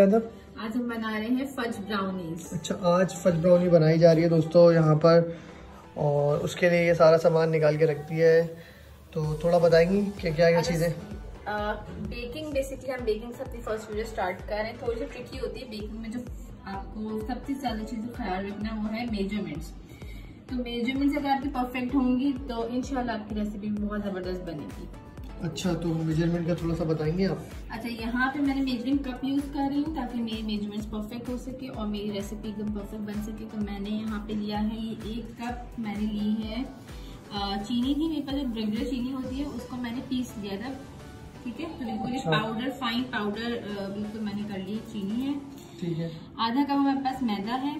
रहे हैं तब आज हम बना रहे हैं फज ब्राउनीज अच्छा आज फज ब्राउनी बनाई जा रही है दोस्तों यहाँ पर और उसके लिए ये सारा सामान निकाल के रखती है। तो थोड़ा बताएँगी कि क्या क्या चीज़ें? बेकिंग बेसिकली हम बेकिंग से अपनी फ़र्स्ट वीडियो स्टार्ट कर रहे हैं। थोड़ी सी ट्रिकी होती है बेकिंग में जो आपको सबसे ज़्यादा चीज़ का ख्याल रखना वो है मेजरमेंट्स तो मेजरमेंट्स अगर आपकी परफेक्ट होंगी तो इनशाला आपकी रेसिपी बहुत ज़बरदस्त बनेगी। अच्छा तो मेज़रमेंट का थोड़ा सा बताएँगे आप? अच्छा यहाँ पे मैंने मेजरिंग कप यूज़ कर रही हूँ ताकि मेरी मेजरमेंट्स परफेक्ट हो सके और मेरी रेसिपी एकदम परफेक्ट बन सके। तो मैंने यहाँ पे लिया है ये एक कप मैंने ली है चीनी थी मेरे पास जो रेगुलर चीनी होती है उसको मैंने पीस लिया था ठीक है? तो बिल्कुल अच्छा। पाउडर फाइन पाउडर बिल्कुल मैंने कर ली चीनी है। ठीक है। आधा कप हमारे पास मैदा है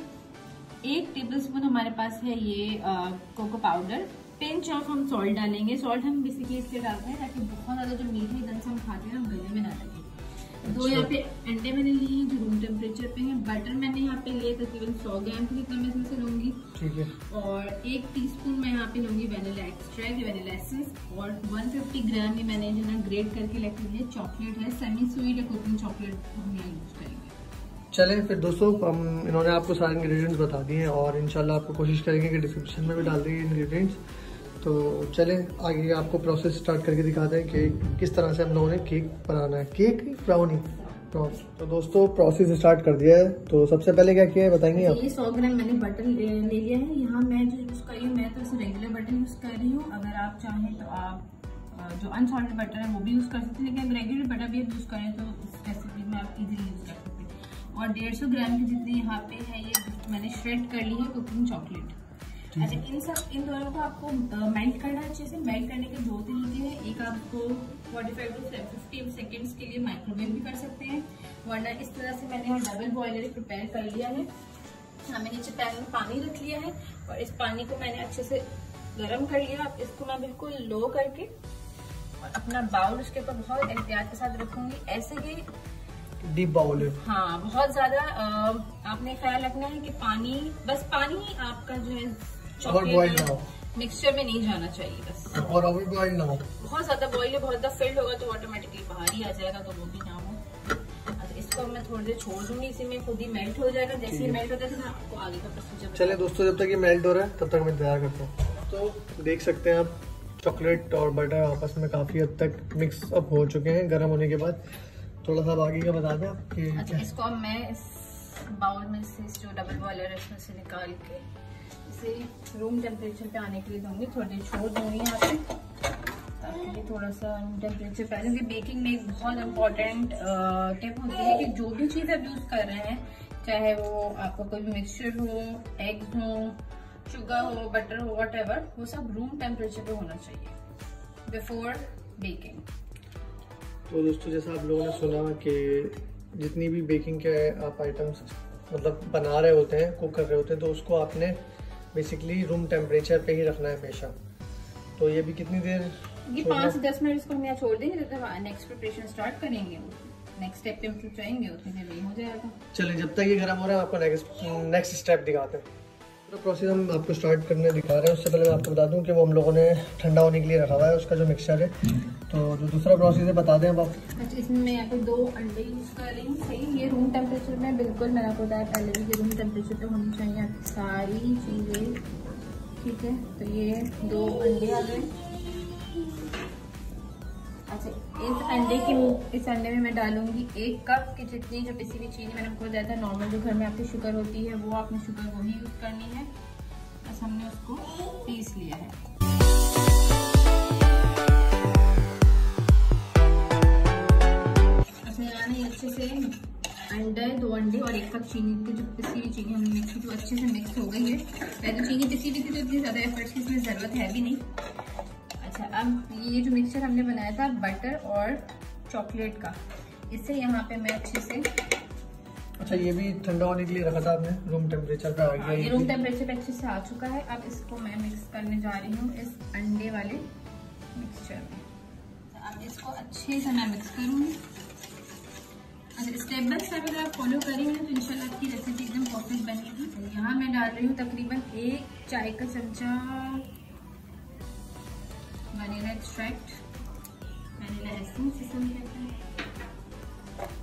एक टेबल स्पून हमारे पास है ये कोको पाउडर पिंच ऑफ़ हम सॉल्ट डालेंगे। सॉल्ट हम बेसिकली इसलिए डालते हैं ताकि बहुत ज़्यादा जो मीठे दन से हम खाते हैं हम गले में ना लगे। अच्छा। दो यहाँ पे अंडे मैंने लिए हैं जो रूम टेम्परेचर पे हैं। बटर मैंने यहाँ पे लिए तकरीबन 100 ग्राम के जितना मैं इसमें से लूँगी। ठीक है। और एक टीस्पून मैं यहाँ पे लूँगी वेनिला एक्सट्रैक्ट वेनिला एसेंस और 150 ग्राम ही मैंने जो ना ग्रेड करके लेके लिए चॉकलेट है सेमी स्वीट या कुकिंग चॉकलेट हम यहाँ यूज़ करेंगे। चले फिर दोस्तों हम इन्होंने आपको सारे इंग्रेडिएंट्स बता दिए हैं और इंशाल्लाह आपको कोशिश करेंगे कि डिस्क्रिप्शन में भी डाल देंगे इंग्रेडिएंट्स तो चलें आगे आपको प्रोसेस स्टार्ट करके दिखाते हैं कि किस तरह से हम लोगों ने केक बनाना है। केक ब्राउनी तो दोस्तों प्रोसेस स्टार्ट कर दिया है। तो सबसे पहले क्या किया है बताएँगे आप? ये सौ ग्राम मैंने बटर ले, ले लिया है। यहाँ मैं जो यूज़ कर रही हूँ मैं तो इसे रेगुलर बटर यूज़ कर रही हूँ। अगर आप चाहें तो आप जो अनसॉल्टेड बटर है वो भी यूज़ कर सकते हैं। लेकिन रेगुलर बटर भी यूज़ करें तो इस रेसिपी में आप इजीली यूज़ कर सकते हैं। और डेढ़ सौ ग्राम की जितनी यहाँ पे है ये मैंने श्रेड कर ली है कुकिंग चॉकलेट अच्छा इन सब इन दोनों को आपको मेल्ट करना है अच्छे से मेल्ट करने के दो तरीके हैं। एक आपको 45 टू 50 सेकेंड्स के लिए माइक्रोवेव भी कर सकते हैं। वरना इस तरह से मैंने डबल बॉयलर प्रिपेयर कर लिया है। मैंने नीचे पैन में पानी रख लिया है और इस पानी को मैंने अच्छे से गर्म कर लिया। अब इसको मैं बिल्कुल लो करके और अपना बाउल उसके ऊपर बहुत एहतियात के साथ रखूँगी। ऐसे ही डीप बाउल हाँ बहुत ज़्यादा आपने ख्याल रखना है कि पानी बस पानी आपका जो है मिक्सचर में नहीं जाना चाहिए बस। और ओवर बॉइल ना हो। बहुत ज़्यादा बॉइल बहुत ज़्यादा फिल्ड होगा तो ऑटोमेटिकली बाहर ही आ जाएगा तो वो भी ना हो। अच्छा, इसको मैं थोड़ी देर छोड़ दूँगी इसी में खुद ही मेल्ट हो जाएगा। जैसे ही मेल्ट होता है आपको आगे का प्रोसीजर चले दोस्तों जब तक ये मेल्ट हो रहा है तब तक मैं तैयार करता हूँ। तो देख सकते हैं आप चॉकलेट और बटर आपस में काफ़ी हद तक मिक्स अप हो चुके हैं गर्म होने के बाद। थोड़ा सा आगे का बता दें आप अच्छा इसको मैं इस बाउल में से जो डबल बॉयलर है इसमें से निकाल के इसे रूम टेम्परेचर पे आने के लिए दूँगी, थोड़ी देर छोड़ दूँगी यहाँ पे, ताकि थोड़ा सा रूम टेम्परेचर पे क्योंकि बेकिंग में एक बहुत इंपॉर्टेंट टिप होती है कि जो भी चीज़ आप यूज़ कर रहे हैं, चाहे वो आपका कोई मिक्सचर हो एग्स हो शुगर हो बटर हो वट वो सब रूम टेम्परेचर पे होना चाहिए बिफोर बेकिंग तो दोस्तों, जैसा आप लोगों ने सुना कि जितनी भी बेकिंग के आप आइटम्स मतलब बना रहे होते हैं कुक कर रहे होते हैं तो उसको आपने बेसिकली रूम टेम्परेचर पे ही रखना है हमेशा। तो ये भी कितनी देर ये पाँच दस मिनट इसको हम यहाँ छोड़ देंगे तक नेक्स्ट प्रिपरेशन स्टार्ट करेंगे। नेक्स्ट स्टेप पे हम जाएँगे उतनी देर हो जाएगा। चलिए जब तक ये गर्म हो रहा है आपको नेक्स्ट नेक्स्ट स्टेप दिखाते हैं। तो प्रोसेस हम आपको स्टार्ट करने दिखा रहे हैं। उससे पहले मैं आपको बता दूँ कि वो हम लोगों ने ठंडा होने के लिए रखा हुआ है, उसका जो मिक्सचर है। तो जो दूसरा प्रोसेस है, बता दें अब आप। अच्छा इसमें मैं यहाँ पे दो अंडे यूज़ कर रही हूँ। सही, ये रूम टेम्परेचर में बिल्कुल मैंने आपको बताया, पहले भी रूम टेम्परेचर पे होनी चाहिए। सारी चीज़ें, ठीक है? तो ये दो अंडे आ गए। इस अंडे की इस अंडे में मैं डालूँगी एक कप की जितनी जो पिसी हुई चीनी मैंने आपको बताया नॉर्मल जो घर में आपकी शुगर होती है, वो आपने शुगर वही यूज़ करनी है। बस हमने उसको पीस लिया है। अच्छा से अंडे, दो अंडे और एक कप चीनी की जो पिसी हुई चीनी हमने मिक्स की जो अच्छे से मिक्स हो गई है। पहले चीनी पिसी हुई थी तो इतनी ज़्यादा एफर्ट्स की इसमें ज़रूरत है भी नहीं। अब ये जो मिक्सचर हमने बनाया था बटर और चॉकलेट का इसे यहाँ पे मैं अच्छे से अच्छा ये भी ठंडा होने के लिए रखा था आपने? रूम टेम्परेचर पे आ गया ये रूम टेम्परेचर पे अच्छे से आ चुका है। अब इसको मैं मिक्स करने जा रही हूँ इस अंडे वाले मिक्सचर में। अब इसको अच्छे से मैं मिक्स करूँगी। अच्छा स्टेप बाय स्टेप अगर आप फॉलो करेंगे तो इंशाल्लाह आपकी रेसिपी एकदम परफेक्ट बनेगी। यहाँ मैं डाल रही हूँ तकरीबन एक चाय का चमचा वनीला एक्सट्रैक्ट वनीला एसेंस जिसे कहते हैं।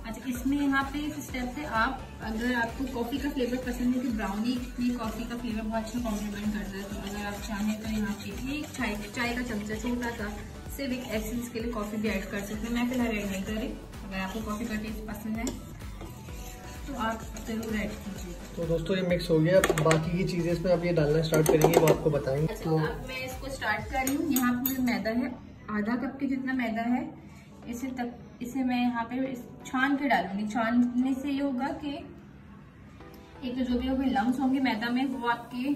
अच्छा इसमें यहाँ पे इस स्टेप से आप, अगर आपको कॉफ़ी का फ्लेवर पसंद है तो ब्राउनी में कॉफ़ी का फ्लेवर बहुत अच्छा कॉम्प्लीमेंट करता है तो अगर आप चाहें तो यहाँ पे एक चाय चाय का चमचा छोटा सा सिर्फ़ एक एसेंस के लिए कॉफ़ी भी ऐड कर सकते हैं। मैं फ़िलहाल ऐड नहीं करी अगर आपको कॉफ़ी का टेस्ट पसंद है। आप ज़रूर ऐड कीजिए। तो दोस्तों ये मिक्स हो गया। बाकी की चीज़ें इसमें अब ये डालना स्टार्ट करेंगे वो आपको बताएँगे। अच्छा, तो अब मैं इसको स्टार्ट कर रही हूँ। यहाँ पे मैदा है। आधा कप के जितना मैदा है इसे तक इसे मैं यहाँ पे छान के डालूँगी। छानने से ये होगा कि एक तो जो भी होंगे लम्स होंगे मैदा में वो आपके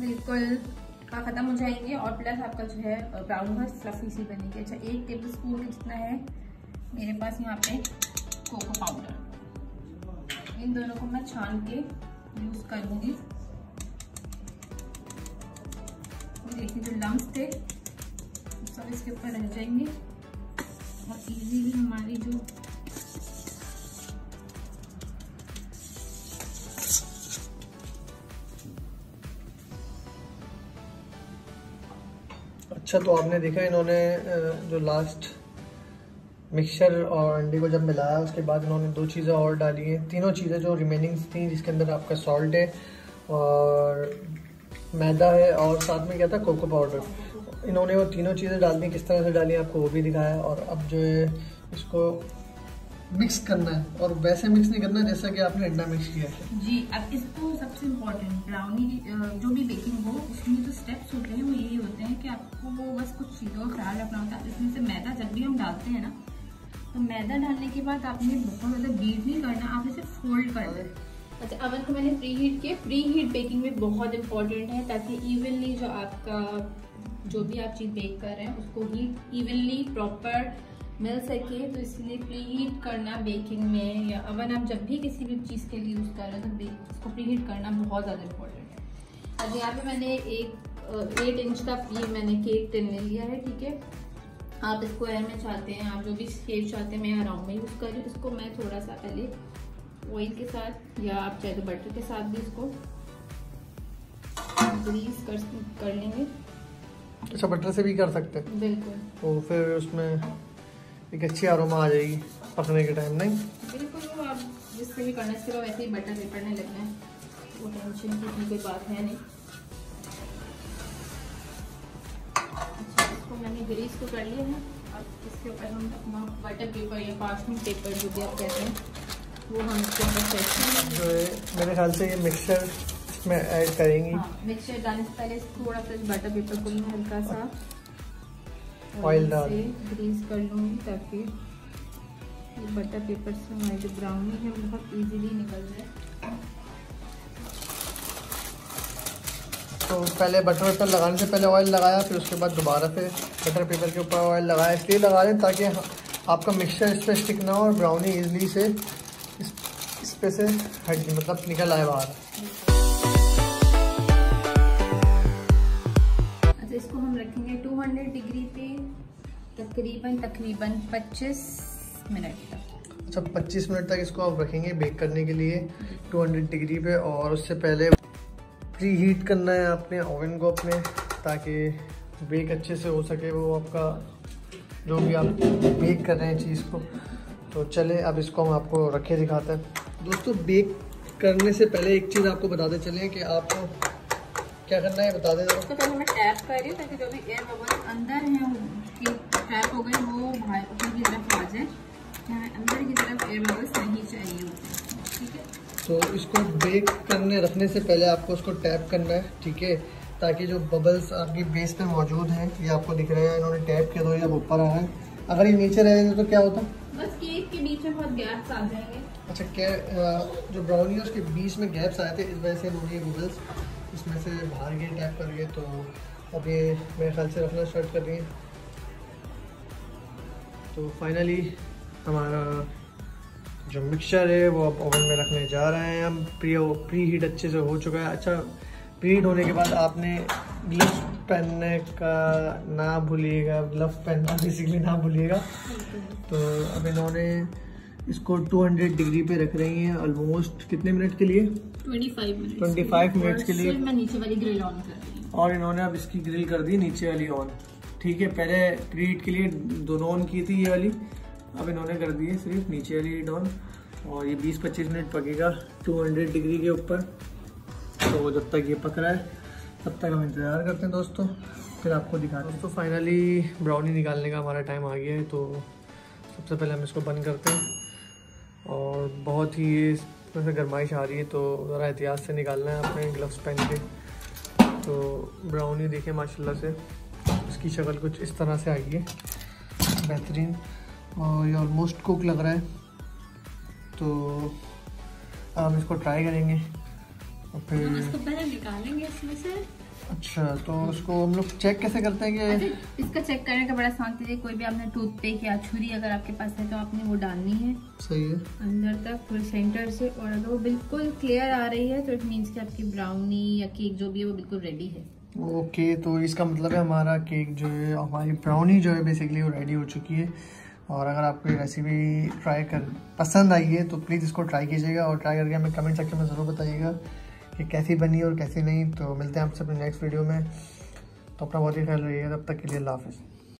बिल्कुल का खत्म हो जाएँगे और प्लस आपका जो है ब्राउन बस फ्लफी सी बनेगी। अच्छा एक टेबल स्पून जितना है मेरे पास यहाँ पे कोको पाउडर इन दोनों को मैं छान के यूज़ करूँगी। देखिए जो लम्स थे सब इसके ऊपर रह जाएँगे। और इजीली हमारी जो अच्छा तो आपने देखा इन्होंने जो लास्ट मिक्सचर और अंडे को जब मिलाया, उसके बाद इन्होंने दो चीज़ें और डाली हैं। तीनों चीज़ें जो रिमेनिंग थी, जिसके अंदर आपका सॉल्ट है और मैदा है और साथ में क्या था? कोको पाउडर इन्होंने वो तीनों चीज़ें डाल दी किस तरह से डाली आपको वो भी दिखाया। और अब जो है, इसको मिक्स करना है। और वैसे मिक्स नहीं करना, जैसा कि आपने अंडा मिक्स किया है। जी, अब इसको सबसे इम्पोर्टेंट ब्राउनी जो भी बेकिंग हो, उसमें जो स्टेप्स होते हैं, वो यही होते हैं कि आपको वो बस कुछ चीज़ों का ख्याल रखना होता है। इसमें से मैदा जब भी हम डालते हैं ना तो मैदा डालने के बाद आपने बहुत ज़्यादा बीट नहीं करना, आप इसे फोल्ड कर दें। अच्छा अवन को मैंने प्री हीट किया। प्री हीट बेकिंग में बहुत इंपॉर्टेंट है, ताकि इवनली जो आपका, जो भी आप चीज़ बेक कर रहे हैं, उसको हीट इवनली प्रॉपर मिल सके। तो इसलिए प्री हीट करना बेकिंग में, या अवन आप जब भी किसी भी चीज़ के लिए यूज़ कर रहे हो तो उसको प्री हीट करना बहुत ज़्यादा इम्पोर्टेंट है। अब यहाँ पे मैंने एक एट इंच का ये मैंने केक टिन ले लिया है, ठीक है? आप इसको एयर में चाहते हैं आप जो भी शेप चाहते हैं मैं अराउंड में यूज़ कर रही हूँ इसको मैं थोड़ा सा पहले ऑयल के साथ या आप चाहे तो बटर के साथ भी इसको ग्रीस कर कर लेंगे। अच्छा बटर से भी कर सकते हैं। बिल्कुल। तो फिर उसमें एक अच्छी आरोमा आ जाएगी पकने के टाइम नहीं? बिल्कुल वो आप जिससे भी करना इसके वैसे ही बटर पेपर नहीं लगना है। वो टेंशन की कोई बात है नहीं। मैंने ग्रीस को कर लिया है। अब इसके ऊपर हम अपना बटर पेपर या पार्चमेंट पेपर जो भी आप कहते हैं वो हम इसके अंदर जो है मेरे ख्याल से ये मिक्सचर में ऐड करेंगी। मिक्सचर हाँ, डालने से पहले थोड़ा सा बटर पेपर को मैं हल्का सा। ऑयल डाल। ग्रीस कर लूँगी ताकि बटर पेपर से हमारी जो ब्राउनी है वो बहुत इजीली निकल जाए। तो पहले बटर पेपर लगाने से पहले ऑयल लगाया फिर उसके बाद दोबारा से बटर पेपर के ऊपर ऑयल लगाया। इसलिए लगा लें ताकि आपका मिक्सचर इस पर स्टिक ना हो और ब्राउनी इजली से इस इस पे से हट मतलब निकल आए बाहर। अच्छा इसको हम रखेंगे 200 डिग्री पे तकरीबन तकरीबन 25 मिनट तक। अच्छा 25 मिनट तक इसको आप रखेंगे बेक करने के लिए 200 डिग्री पे और उससे पहले प्री हीट करना है आपने ओवन को अपने, ताकि बेक अच्छे से हो सके वो आपका, जो भी आप बेक कर रहे हैं चीज़ को। तो चले, अब इसको हम आपको रखे दिखाते हैं। दोस्तों, बेक करने से पहले एक चीज़ आपको बताते चले कि आपको क्या करना है, बता दें। तो पहले मैं टैप कर रही हूँ, ताकि जो भी एयर अंदर है टैप हो वो की तरफ़ आ जाए। अंदर की तरफ़ एयर बबल्स नहीं चाहिए ठीक है? तो इसको बेक करने रखने से पहले आपको उसको टैप करना है ठीक है? ताकि जो बबल्स आपकी बेस पे मौजूद हैं ये आपको दिख रहे हैं। इन्होंने टैप किया तो ये ऊपर आ रहा है। अगर ये नीचे रहे तो क्या होता? बस केक के बीच में बहुत गैप्स आ जाएँगे। अच्छा क्या जो ब्राउनी है उसके बीच में गैप्स आए थे इस वजह से इन्होंने बबल्स इसमें से बाहर गए टैप कर गए। तो अब ये मेरे ख्याल से रखना स्टार्ट कर दिए। तो फाइनली हमारा जो मिक्सचर है वो अब ओवन में रखने जा रहे हैं। हम प्री प्री हीट अच्छे से हो चुका है। अच्छा प्री हीट होने के बाद आपने ग्लव्स पहनने का ना भूलिएगा। ग्लव्स पहनना बेसिकली ना भूलिएगा। तो अब इन्होंने इसको 200 डिग्री पे रख रही हैं ऑलमोस्ट कितने मिनट के लिए? 25 मिनट 25 मिनट के लिए। मैं नीचे वाली ग्रिल ऑन कर रही हूँ। और इन्होंने अब इसकी ग्रिल कर दी नीचे वाली ऑन ठीक है पहले प्री हीट के लिए दोनों ऑन की थी ये वाली। अब इन्होंने कर दी है सिर्फ़ नीचे वाली हीट ऑन और ये 20-25 मिनट पकेगा 200 डिग्री के ऊपर। तो जब तक ये पक रहा है, तब तक हम इंतज़ार करते हैं दोस्तों। फिर आपको दिखा दोस्तों फाइनली ब्राउनी निकालने का हमारा टाइम आ गया है तो सबसे पहले हम इसको बंद करते हैं। और बहुत ही इसमें से गर्माइश आ रही है तो ज़रा एहतियात से निकालना है अपने ग्लव्स पहन के। तो ब्राउनी देखें माशाल्लाह से इसकी शक्ल कुछ इस तरह से आई है। बेहतरीन। और ये ऑलमोस्ट कुक लग रहा है। तो हम इसको ट्राई करेंगे। और फिर हम इसको पहले निकालेंगे इसमें से। अच्छा तो उसको हम लोग चेक कैसे करते हैं कि अच्छा, इसका चेक करने का बड़ा आसान तरीका कोई भी आपने टूथपिक या छुरी अगर आपके पास है तो आपने वो डालनी है। सही है। अंदर तक पूरे सेंटर से और अगर वो बिल्कुल क्लियर आ रही है तो इट मीन्स कि आपकी ब्राउनी या केक जो भी है वो बिल्कुल रेडी है। ओके तो इसका मतलब है हमारा केक जो है हमारी ब्राउनी जो है बेसिकली वो रेडी हो चुकी है। और अगर आपको ये रेसिपी ट्राई कर, पसंद आई है तो प्लीज़ इसको ट्राई कीजिएगा और ट्राई करके हमें कमेंट सेक्शन में ज़रूर बताइएगा कि कैसी बनी और कैसी नहीं। तो मिलते हैं आपसे अपने नेक्स्ट वीडियो में। तो अपना बहुत ही ख्याल रहिएगा तब तक के लिए अल्लाह हाफ़िज़।